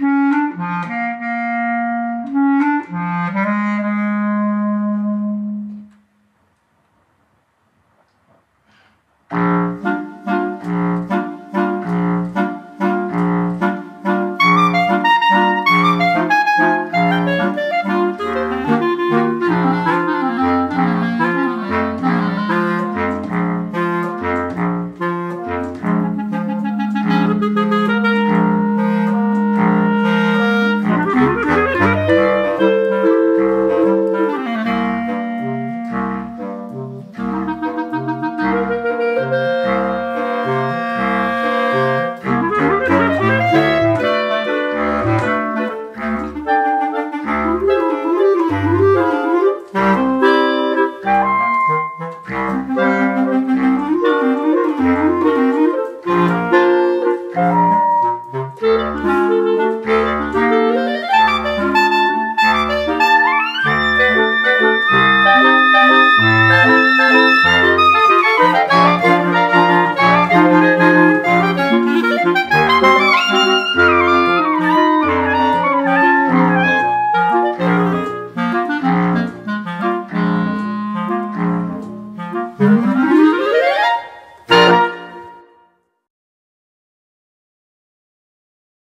Mm-hmm.